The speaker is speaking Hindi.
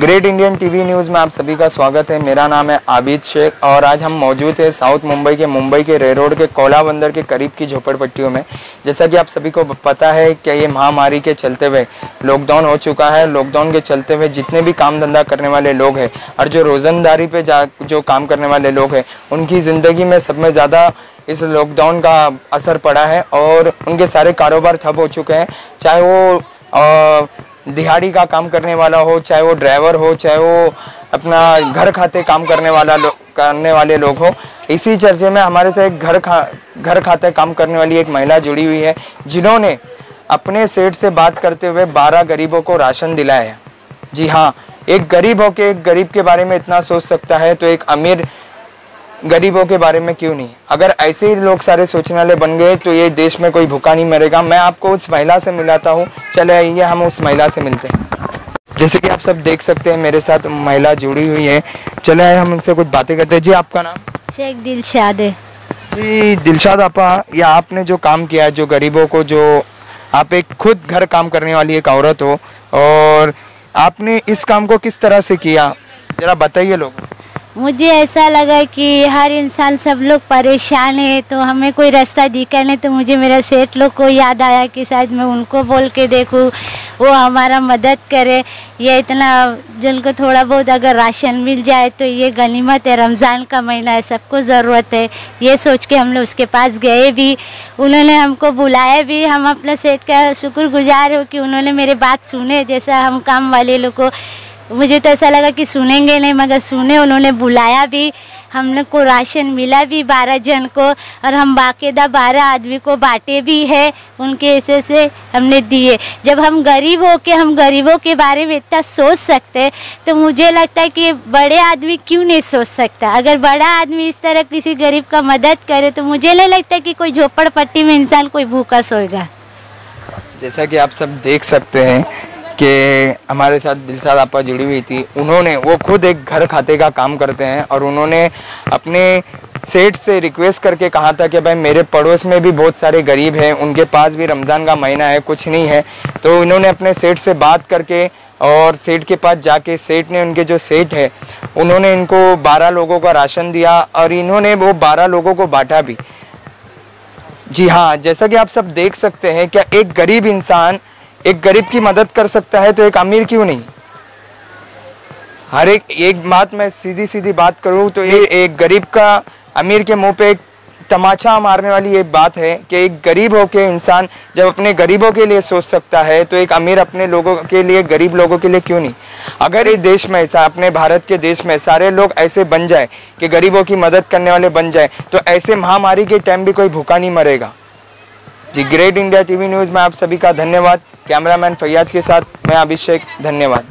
ग्रेट इंडियन टीवी न्यूज़ में आप सभी का स्वागत है। मेरा नाम है आबिद शेख और आज हम मौजूद हैं साउथ मुंबई के मुंबई के रे रोड के कोला बंदर के करीब की झोपड़पट्टियों में। जैसा कि आप सभी को पता है कि ये महामारी के चलते हुए लॉकडाउन हो चुका है। लॉकडाउन के चलते हुए जितने भी काम धंधा करने वाले लोग हैं और जो रोज़नदारी पे जा जो काम करने वाले लोग हैं उनकी ज़िंदगी में सब में ज़्यादा इस लॉकडाउन का असर पड़ा है और उनके सारे कारोबार ठप हो चुके हैं। चाहे वो अ, दिहाड़ी का काम करने वाला हो, चाहे वो ड्राइवर हो, चाहे वो अपना घर खाते काम करने वाला करने वाले लोग हो, इसी चर्चे में हमारे से एक घर खा, घर खाते काम करने वाली एक महिला जुड़ी हुई है, जिन्होंने अपने सेठ से बात करते हुए 12 गरीबों को राशन दिलाया है। जी हाँ एक गरीब हो के एक गरीब के बारे में इतना सोच सकता है तो एक अमीर गरीबों के बारे में क्यों नहीं? अगर ऐसे ही लोग सारे सोचने वाले बन गए तो ये देश में कोई भूखा नहीं मरेगा। मैं आपको उस महिला से मिलाता हूँ। चले आइए हम उस महिला से मिलते हैं। जैसे कि आप सब देख सकते हैं मेरे साथ महिला जुड़ी हुई है। चले आए हम उनसे कुछ बातें करते हैं। जी आपका नाम? शेख दिलशाद है। जी दिलशाद आपा या आपने जो काम किया है जो गरीबों को जो आप एक खुद घर काम करने वाली एक औरत हो और आपने इस काम को किस तरह से किया? जरा बताइए लोग मुझे ऐसा लगा कि हर इंसान सब लोग परेशान है तो हमें कोई रास्ता दिखा नहीं तो मुझे मेरा सेठ लोग को याद आया कि शायद मैं उनको बोल के देखूँ, वो हमारा मदद करे। ये इतना, जिनको थोड़ा बहुत अगर राशन मिल जाए तो ये गनीमत है, रमज़ान का महीना है, सबको ज़रूरत है। ये सोच के हम लोग उसके पास गए भी। उन्होंने हमको बुलाया भी। हम अपना सेठ का शुक्रगुजार हो कि उन्होंने मेरे बात सुने, जैसा हम काम वाले लोग को मुझे तो ऐसा लगा कि सुनेंगे नहीं, मगर सुने, उन्होंने बुलाया भी। हम लोग को राशन मिला भी बारह जन को, और हम बाकायदा बारह आदमी को बांटे भी है, उनके ऐसे से हमने दिए। जब हम गरीब हो के हम गरीबों के बारे में इतना सोच सकते हैं तो मुझे लगता है कि बड़े आदमी क्यों नहीं सोच सकता? अगर बड़ा आदमी इस तरह किसी गरीब का मदद करे तो मुझे नहीं लगता कि कोई झोपड़पट्टी में इंसान कोई भूखा सोएगा। जैसा कि आप सब देख सकते हैं कि हमारे साथ दिलसाद आपा जुड़ी हुई थी। उन्होंने, वो खुद एक घर खाते का काम करते हैं और उन्होंने अपने सेठ से रिक्वेस्ट करके कहा था कि भाई मेरे पड़ोस में भी बहुत सारे गरीब हैं, उनके पास भी रमज़ान का महीना है, कुछ नहीं है। तो इन्होंने अपने सेठ से बात करके और सेठ के पास जाके, सेठ ने उनके जो सेठ है, उन्होंने इनको बारह लोगों का राशन दिया और इन्होंने वो बारह लोगों को बांटा भी। जी हाँ जैसा कि आप सब देख सकते हैं, क्या एक गरीब इंसान एक गरीब की मदद कर सकता है तो एक अमीर क्यों नहीं? हर एक एक बात मैं सीधी सीधी बात करूँ तो ये एक गरीब का अमीर के मुँह पे एक तमाचा मारने वाली ये बात है कि एक गरीब होके इंसान जब अपने गरीबों के लिए सोच सकता है तो एक अमीर अपने लोगों के लिए गरीब लोगों के लिए क्यों नहीं? अगर इस देश में ऐसा अपने भारत के देश में सारे लोग ऐसे बन जाए कि गरीबों की मदद करने वाले बन जाए तो ऐसे महामारी के टाइम भी कोई भूखा नहीं मरेगा। जी ग्रेट इंडिया टीवी न्यूज़ में आप सभी का धन्यवाद। कैमरामैन फैयाज के साथ मैं अभिषेक, धन्यवाद।